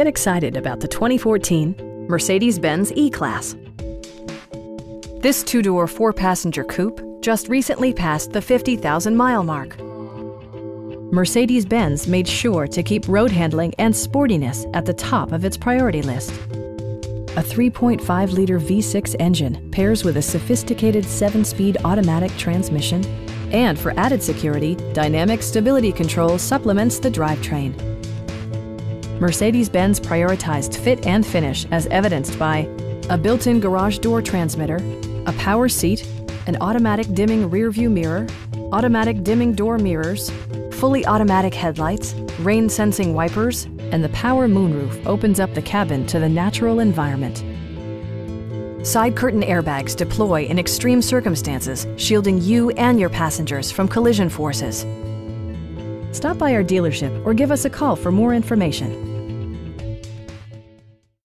Get excited about the 2014 Mercedes-Benz E-Class. This two-door, four-passenger coupe just recently passed the 50,000 mile mark. Mercedes-Benz made sure to keep road handling and sportiness at the top of its priority list. A 3.5-liter V6 engine pairs with a sophisticated 7-speed automatic transmission, and for added security, Dynamic Stability Control supplements the drivetrain. Mercedes-Benz prioritized fit and finish as evidenced by a built-in garage door transmitter, a power seat, an automatic dimming rearview mirror, automatic dimming door mirrors, fully automatic headlights, rain-sensing wipers, and the power moonroof opens up the cabin to the natural environment. Side curtain airbags deploy in extreme circumstances, shielding you and your passengers from collision forces. Stop by our dealership or give us a call for more information.